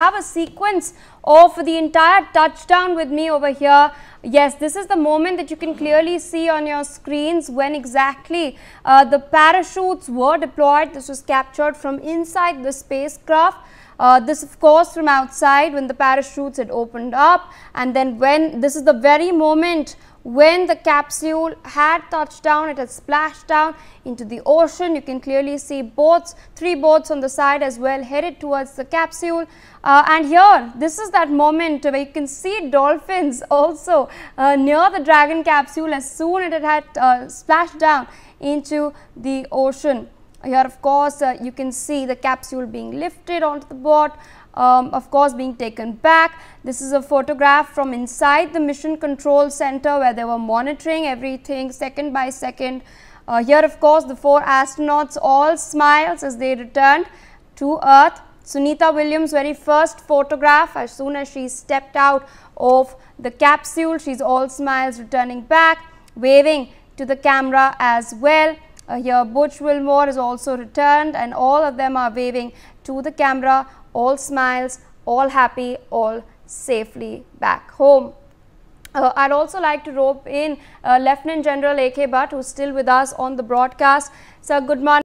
have a sequence of the entire touchdown with me over here. Yes, this is the moment that you can clearly see on your screens when exactly uh, the parachutes were deployed. This was captured from inside the spacecraft. Uh, this of course from outside when the parachutes had opened up and then when this is the very moment when the capsule had touched down, it had splashed down into the ocean. You can clearly see boats, three boats on the side as well headed towards the capsule. Uh, and here, this is that moment where you can see dolphins also uh, near the Dragon capsule as soon as it had uh, splashed down into the ocean. Here of course, uh, you can see the capsule being lifted onto the boat um, of course being taken back. This is a photograph from inside the mission control center where they were monitoring everything second by second. Uh, here of course the four astronauts all smiles as they returned to earth. Sunita Williams very first photograph as soon as she stepped out of the capsule she's all smiles returning back waving to the camera as well. Uh, here Butch Wilmore has also returned and all of them are waving to the camera all smiles, all happy, all safely back home. Uh, I'd also like to rope in uh, Lieutenant General A.K. Bhatt, who's still with us on the broadcast. Sir, good morning.